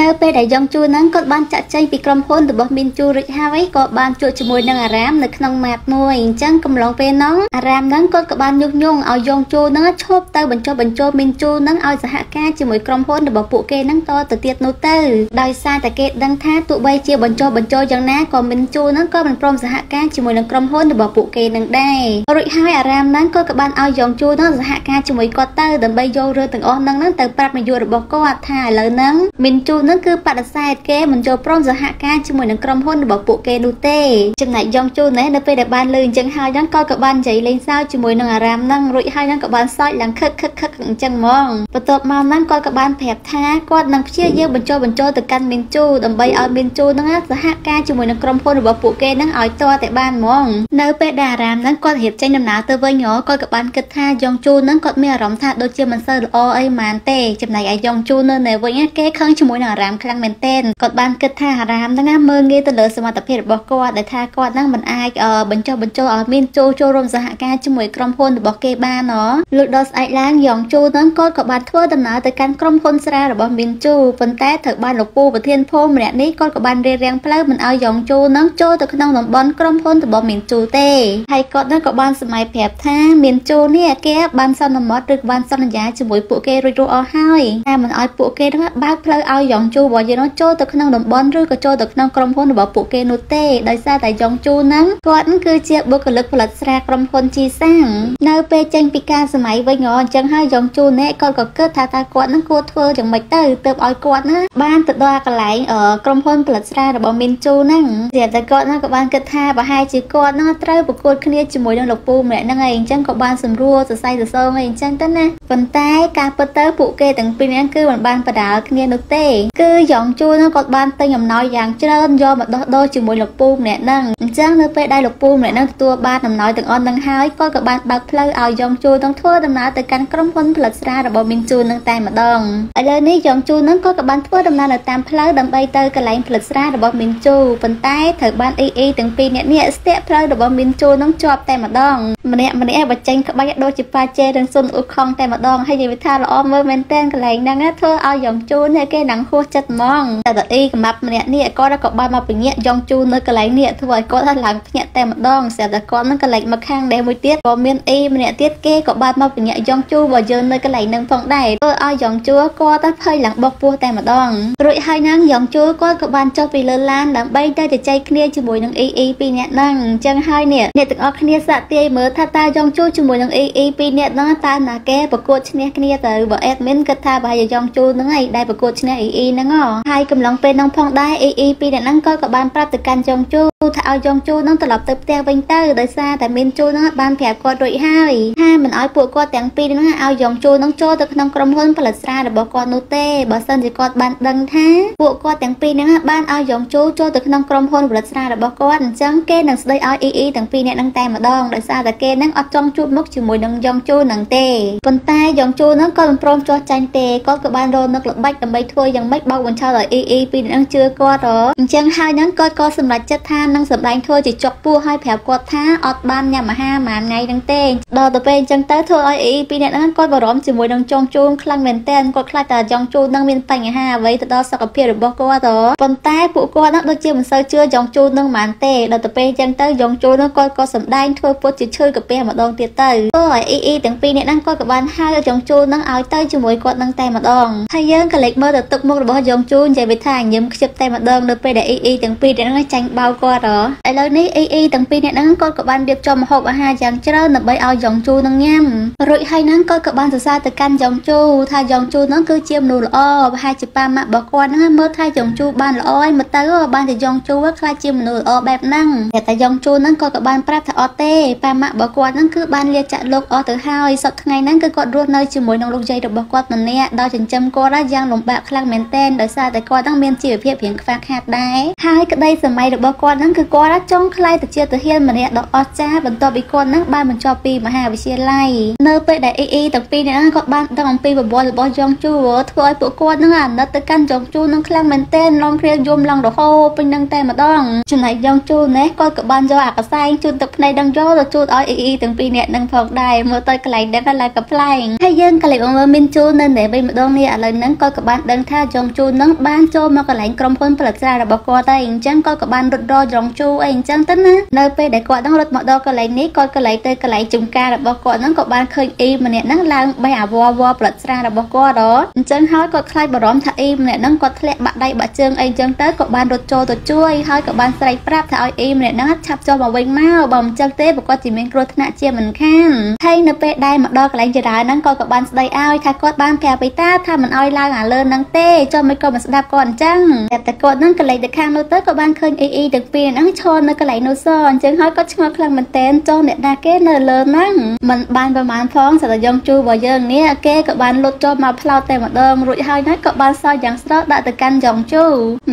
នៅពេលដែលយ៉ងជូហ្នឹងគាត់បានចាក់ចេញពីក្រុមហ៊ុនរបស់មីនជូរិចហើយក៏បានជួបជាមួយនឹងអារាមនៅក្នុងម៉ាតមួយអញ្ចឹងកំឡុងពេលហ្នឹងអារាមហ្នឹងគាត់ក៏បានញុះញង់ឲ្យយ៉ងជូហ្នឹងឈប់ទៅបញ្ចុះបញ្ចូលមីនជូហ្នឹងឲ្យសហការជាមួយក្រុមហ៊ុនរបស់ពួកគេហ្នឹងតទៅទៀតនោះទៅដោយសារតែគេដឹងថាទោះបីជាបញ្ចុះបញ្ចូលយ៉ាងណាក៏មីនជូហ្នឹងក៏មិនព្រមសហការជាមួយនឹងក្រុមហ៊ុនរបស់ពួកគេនឹងដែររួចហើយអារាមហ្នឹងគាត់ក៏បានឲ្យយ៉ងជូហ្នឹងសហការជាមួយគាត់ទៅដើម្បីយករឿងទាំងអស់ហ្នឹងទៅប្រាប់នាយករបស់គាត់ថាឥឡូវហ្នឹងមីនជូហ្នឹងគឺបដិសេធគេមិនចូលព្រមសហការជាមួយនឹងក្រុមហ៊ុនរបស់ពួកគេនោះទេចំណែកយ៉ងជូនេះនៅពេលដែលបានលើអញ្ចឹងហើយហ្នឹងគាត់ក៏បាននិយាយលេងសើចជាមួយនឹងអារាមហ្នឹងរួចហើយហ្នឹងក៏បានសើចឡើងខឹកខឹកខឹកអញ្ចឹងហ្មងបន្ទាប់មកហ្នឹងគាត់ក៏បានប្រាប់ថាគាត់នឹងព្យាយាមបញ្ចុះបញ្ចូលទៅកាន់មីនជូដើម្បីឲ្យមីនជូហ្នឹងសហការជាមួយនឹងក្រុមហ៊ុនរបស់ពួកគេហ្នឹងឲ្យតតែបានហ្មងនៅពេលដែលអារាមហ្នឹងគាត់រៀបចេញដំណើរទៅវិញគាត់ក៏បានគិតថាយ៉ងជូហ្នឹងគាត់មានអារម្មណ៍ថាដូចជាមិនសូវល្អអីម៉ានទេចំណែកឯយ៉ងជូនៅនៅវិញគេខឹងជាមួយនឹងអារាមខ្លាំងមែនទែនគាត់បានគិតថាអារាមហ្នឹងមើលងាយទៅលើសមត្ថភាពរបស់គាត់ដែលថាគាត់ហ្នឹងមិនអាចបញ្ចុះបញ្ចូលឲ្យមានជូចូលរួមសហការជាមួយក្រុមហ៊ុនរបស់គេបានហ៎លុះដល់ស្អែកឡើងយ៉ងជូហ្នឹងគាត់ក៏បានធ្វើដំណើរទៅកាន់ក្រុមហ៊ុនស្រារបស់មីនជូប៉ុន្តែត្រូវបានលោកពូប្រធានភូមិម្នាក់នេះគាត់ក៏បានរៀបរៀងផ្លូវមិនឲ្យយ៉ងជូហ្នឹងចូលទៅក្នុងតំបន់ក្រុមហ៊ុនរបស់មីនជូទេហើយគាត់ហ្នឹងក៏បានសម័យប្រាប់ថាមីនជូនេះគេបានសន្មត់ឬបានសន្យាជាមួយពួកគេរួចរាល់អស់ហើយតែមិនឲ្យពួកគេហ្នឹងបើកផ្លូវឲ្យយ៉ងជូរបស់យើងហ្នឹងចូលទៅក្នុងតំបន់ឬក៏ចូលទៅក្នុងក្រុមហ៊ុនរបស់ពួកគេនោះទេដោយសារតែយ៉ងជូហ្នឹងគាត់គឺជាបុគ្គលិកផលិតស្រាក្រុមហ៊ុនជីសាំងនៅពេលចេញពីការសម័យវិញអញ្ចឹងហើយយ៉ងជូនេះគាត់ក៏គិតថាតើគាត់ហ្នឹងគួរធ្វើយ៉ាងម៉េចទៅទើបឲ្យគាត់ណាបានទៅដល់កន្លែងក្រុមហ៊ុនផលិតស្រារបស់មីនជូហ្នឹងស្រាប់តែគាត់ហ្នឹងក៏បានគិតថាប្រហែលជាគាត់ហ្នឹងត្រូវប្រកួតគ្នាជាមួយនឹងលោកពូម្នាក់ហ្នឹងឯងអញ្ចឹងក៏បានសម្រួលសរសៃសរសងឯងអញ្ចឹងទៅណា ប៉ុន្តែការពិតទៅពួកគេទាំងពីរនាក់គឺមិនបានបដាល់គ្នានោះទេ គឺយ៉ងជូហ្នឹងគាត់បានទិញអំណោយយ៉ាងច្រើនយកមកដោះដូរជាមួយលោកពូម្នាក់ហ្នឹងអញ្ចឹងនៅពេលដែលលោកពូម្នាក់ហ្នឹងទទួលបានអំណោយទាំងអស់ហ្នឹងហើយគាត់ក៏បានបើកផ្លូវឲ្យយ៉ងជូនឹងធ្វើដំណើរទៅកាន់ក្រុមហ៊ុនផលិតស្រារបស់មីនជូនឹងតែម្ដងឥឡូវនេះយ៉ងជូនឹងគាត់ក៏បានធ្វើដំណើរនៅតាមផ្លូវដើម្បីទៅកន្លែងផលិតស្រារបស់មីនជូប៉ុន្តែត្រូវបានអ៊ីអ៊ីទាំងពីរនាក់នេះស្ទាក់ផ្លូវរបស់មីនជូនឹងជាប់តែម្ដងម្នាក់ម្នាក់បើចេញក្បាច់ដូចជាប៉ាជេរឿងសុនអ៊ុខំតែម្ដងហើយនិយាយថាល្អមើលមែនតើកន្លែងហ្នឹងធ្វើឲ្យយ៉ងជូនេះគេនឹងហួសចិត្តហ្មងតែតអ៊ីកម្មាប់ម្នាក់នេះគាត់ក៏បានមកពញាក់យ៉ងជូនៅកន្លែងនេះធ្វើឲ្យគាត់ឡើងភ្ញាក់តែម្ដងស្រាប់តែគាត់នឹងកន្លែងមកខាងដែរមួយទៀតក៏មានអ៊ីម្នាក់ទៀតគេក៏បានមកពញាក់យ៉ងជូរបស់យើងនៅកន្លែងហ្នឹងផងដែរធ្វើឲ្យយ៉ងជូគាត់ទៅភ័យឡើងបោះពោះតែម្ដងរួចហើយហ្នឹងយ៉ងជូគាត់ក៏បានចុះពីលើឡានដើម្បីទៅជជែកគ្នាជាមួយនឹងអ៊ីអ៊ីពីរនាក់ហ្នឹងអញ្ចឹងហើយនេះអ្នកទាំងអស់គ្នាសាក់ទាយមើលថាតើយ៉ងជូជាមួយនឹងអ៊ីអ៊ីពីរនាក់ហ្នឹងតើណាគេប្រកួតឈ្នះគ្នាទៅបើអេដមីនគិតថាប្រហែលជាយ៉ងជូហ្នឹងឯងដែលប្រកួតឈ្នះអ៊ីអ៊ីហ្នឹងហ៎ហើយកំឡុងពេលហ្នឹងផងដែរអ៊ីអ៊ីពីរនាក់ហ្នឹងក៏ក៏បានប្រាប់ទៅកាន់យ៉ងជូទូ ថាឲ្យយ៉ងជូនឹងត្រឡប់ទៅផ្ទះវិញទៅដោយសារតែមានជូនឹងបានប្រាប់គាត់រួចហើយថាមិនឲ្យពួកគាត់ទាំងពីរនឹងឲ្យយ៉ងជូនឹងចូលទៅក្នុងក្រុមហ៊ុនផលិតស្រារបស់គាត់នោះទេបើសិនជាគាត់បានដឹងថាពួកគាត់ទាំងពីរនឹងបានឲ្យយ៉ងជូចូលទៅក្នុងក្រុមហ៊ុនផលិតស្រារបស់គាត់អញ្ចឹងគេនឹងស្ដីឲ្យអ៊ីអ៊ីទាំងពីរនាក់នឹងតែម្ដងដោយសារតែគេនឹងអត់ចង់ជួបមុខជាមួយនឹងយ៉ងជូនឹងទេប៉ុន្តែយ៉ងជូនឹងក៏មិនព្រមចោះចាញ់ទេគាត់ក៏បានរនឹកល្បិចដើម្បីធ្វើយ៉ាងម៉េចបោកបញ្ឆោតឲ្យអ៊ីអ៊ីពីរនាក់នឹងជឿគាត់ហ៎អញ្ចឹងហើយនឹងគាត់ក៏សម្រេចចិត្តថានឹងសម្ដែងធ្វើជាចុកពោះឲ្យប្រាប់គាត់ថាអត់បានញ៉ាំអាហារមួយថ្ងៃហ្នឹងទេដល់ទៅពេលអញ្ចឹងទៅធ្វើឲ្យអ៊ីពីរនាក់ហ្នឹងគាត់បារម្ភជាមួយនឹងចុងជូនខ្លាំងមែនទែនគាត់ខ្លាចថាចុងជូននឹងមានបញ្ហាអ្វីទៅដល់សុខភាពរបស់គាត់ហ៎ប៉ុន្តែពួកគាត់ហ្នឹងដូចជាមិនសូវជឿចុងជូននឹងហ្មងទេដល់ទៅពេលអញ្ចឹងទៅចុងជូននឹងគាត់ក៏សម្ដែងធ្វើពុតជាឈឺកាពះម្ដងទៀតទៅធ្វើឲ្យអ៊ីអ៊ីទាំងពីរនាក់ហ្នឹងគាត់ក៏បានហៅចុងជូននឹងឲ្យទៅជាមួយគាត់នឹងតែម្ដងហើយយើងក៏លេចមើលទៅទឹកមុខរបស់យ៉ងជូននិយាយវាថាញឹមខ្ជិបតែម្ដងនៅពេលដែលអ៊ីអ៊ីទាំងពីរនាក់ហ្នឹងចាញ់បោកគាត់ហ៎ឥឡូវនេះអ៊ីអ៊ីទាំងពីរនាក់ហ្នឹងគាត់ក៏បានរៀបចំម្ហូបអាហារយ៉ាងច្រើនដើម្បីឲ្យយ៉ងជូនឹងញ៉ាំរួចហើយហ្នឹងគាត់ក៏បានសរសើរទៅកាន់យ៉ងជូថាយ៉ងជូហ្នឹងគឺជាមនុស្សល្អប្រហែលជាប៉ាម៉ាក់របស់គាត់ហ្នឹងមើលថាយ៉ងជូបានល្អហើយមើលទៅបានតែយ៉ងជូខ្លាចជាមនុស្សល្អបែបហ្នឹងតែយ៉ងជូហ្នឹងគាត់ក៏បានប្រាប់ថាអត់ទេប៉ាម៉ាក់របស់គាត់ហ្នឹងគឺបានលាចាក់លោកអស់ទៅហើយសប្តាហ៍ថ្ងៃហ្នឹងគឺគាត់រស់នៅជាមួយនឹងលោកយាយរបស់គាត់ម្នាក់ដោយចិញ្ចឹមគាត់យ៉ាងលំបាកខ្លាំងមែនទែនដោយសារតែគាត់ហ្នឹងមានជីវភាពរៀងខ្វះខាតដែរហើយក្តីសម័យរបស់គាត់ហ្នឹងគឺគាត់ចង់ខ្លាយទៅជាទាហានម្នាក់ដ៏អស្ចារ្យបន្ទាប់ពីគាត់ហ្នឹងបានបញ្ចប់ពីមហាវិទ្យាល័យនៅពេលដែលអ៊ីអ៊ីទាំងពីរនាក់ហ្នឹងគាត់បានដឹងអំពីប្រវត្តិរបស់យ៉ងជូធ្វើឲ្យពួកគាត់ហ្នឹងអាណិតទៅកាន់យ៉ងជូហ្នឹងខ្លាំងមែនទែនឡងគ្រាយំឡងរហូតពេញនឹងតែម្ដងចំណែកយ៉ងជូនេះគាត់ក៏បានយកអាកសែងជូតទឹកភ្នែកដឹងយកទៅជូតឲ្យអ៊ីអ៊ីទាំងពីរនាក់ហ្នឹងផងដែរមើលទៅកន្លែងហ្នឹងឡើងកំ pl ែងហើយយើងក៏លេចមកមើលមានជូនៅនៅវិញម្ដងនេះឥឡូវហ្នឹងគាត់ក៏បានដឹងថាយ៉ងជូហ្នឹងបានចូលមកកន្លែងក្រុមហ៊ុនផលិតស្រារបស់គាត់ហើយអញ្ចឹងគាត់ក៏បានរត់រយ៉ងជូអីអញ្ចឹងទៅណានៅពេលដែលគាត់ហ្នឹងរត់មកដល់កន្លែងនេះគាត់ក៏លែងទៅកន្លែងចំការរបស់គាត់ហ្នឹងក៏បានឃើញអ៊ីម្នាក់ហ្នឹងឡើងបេះអាវវផលិតស្រារបស់គាត់ហ៎អញ្ចឹងហើយគាត់ខ្លាចបារម្ភថាអ៊ីម្នាក់ហ្នឹងគាត់ធ្លាក់បាក់ដៃបាក់ជើងអីអញ្ចឹងទៅក៏បានរត់ចូលទៅជួយហើយក៏បានស្រែកប្រាប់ថាឲ្យអ៊ីម្នាក់ហ្នឹងឆាប់ចូលមកវិញមកបើមិនចឹងទេប្រកាសជាមានគ្រោះថ្នាក់ជាមិនខានហើយនៅពេលដែលមកដល់កន្លែងចរាហ្នឹងគាត់ក៏បានស្ដីឲ្យថាគាត់បានប្រាប់បិតាថាមិនឲ្យឡើងអាលើហ្នឹងទេចុះមិនក៏មិនស្ដាប់គាត់អញ្ចឹងតែគាត់ហ្នឹងកន្លែងទៅខាងនោះទៅក៏បានឃើញអ៊ីអ៊ីទាំងពីរហ្នឹងឈរនៅកន្លែងនោះសអញ្ចឹងហើយគាត់ឆ្ងល់ខ្លាំងមែនទែនចុះអ្នកណាគេនៅលើហ្នឹងมันបានប្រមាណផងសត្វយ៉ងជូរបស់យើងនេះគេក៏បានលុតចូលមកផ្លោតតែម្ដងរួចហើយណាក៏បានសោយយ៉ាងស្រស់ដាក់ទៅកាន់យ៉ងជូ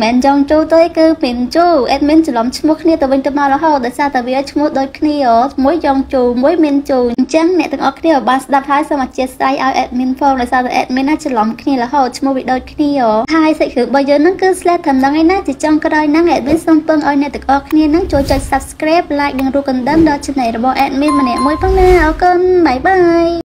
មិនយ៉ងជូទេគឺមីនជូអេដមីនច្រឡំឈ្មោះគ្នាទៅវិញទៅមករហូតដោយសារតែវាឈ្មោះដូចគ្នាមួយយ៉ងជូមួយមីនជូអញ្ចឹងអ្នកទាំងអស់គ្នាបានស្ដាប់ហើយសូមអធិស្ឋានឲ្យអេដមីនផងដោយសារតែ admin ណាច្រឡំគ្នារហូតឈ្មោះវាដូចគ្នាហើយសាច់រឿងរបស់យើងហ្នឹងគឺ slash ត្រឹមហ្នឹងឯណាជាចុងក្រោយហ្នឹង admin សូមពឹងឲ្យអ្នកទាំងអស់គ្នាហ្នឹងចូលចុច subscribe like និងរូបកណ្ដឹងដល់ channel របស់ admin ម្នាក់មួយផងណាអរគុណបាយបាយ